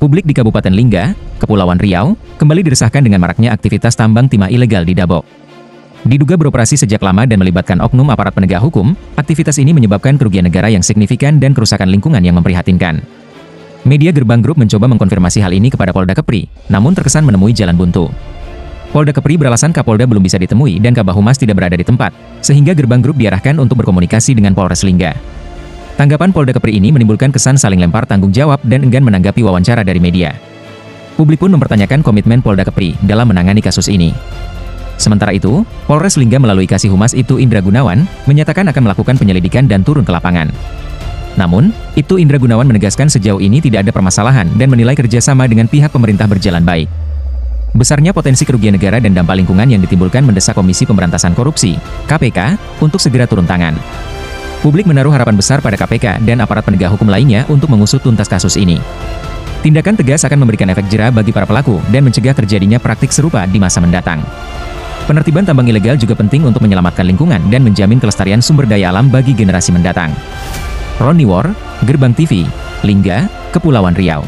Publik di Kabupaten Lingga, Kepulauan Riau, kembali diresahkan dengan maraknya aktivitas tambang timah ilegal di Dabok. Diduga beroperasi sejak lama dan melibatkan oknum aparat penegak hukum, aktivitas ini menyebabkan kerugian negara yang signifikan dan kerusakan lingkungan yang memprihatinkan. Media Gerbang Group mencoba mengkonfirmasi hal ini kepada Polda Kepri, namun terkesan menemui jalan buntu. Polda Kepri beralasan Kapolda belum bisa ditemui dan Kabah Humas tidak berada di tempat, sehingga Gerbang Group diarahkan untuk berkomunikasi dengan Polres Lingga. Tanggapan Polda Kepri ini menimbulkan kesan saling lempar tanggung jawab dan enggan menanggapi wawancara dari media. Publik pun mempertanyakan komitmen Polda Kepri dalam menangani kasus ini. Sementara itu, Polres Lingga melalui Kasih Humas itu Indra Gunawan, menyatakan akan melakukan penyelidikan dan turun ke lapangan. Namun, itu Indra Gunawan menegaskan sejauh ini tidak ada permasalahan dan menilai kerjasama dengan pihak pemerintah berjalan baik. Besarnya potensi kerugian negara dan dampak lingkungan yang ditimbulkan mendesak Komisi Pemberantasan Korupsi, KPK, untuk segera turun tangan. Publik menaruh harapan besar pada KPK dan aparat penegak hukum lainnya untuk mengusut tuntas kasus ini. Tindakan tegas akan memberikan efek jera bagi para pelaku dan mencegah terjadinya praktik serupa di masa mendatang. Penertiban tambang ilegal juga penting untuk menyelamatkan lingkungan dan menjamin kelestarian sumber daya alam bagi generasi mendatang. Ronnie War, Gerbang TV, Lingga, Kepulauan Riau.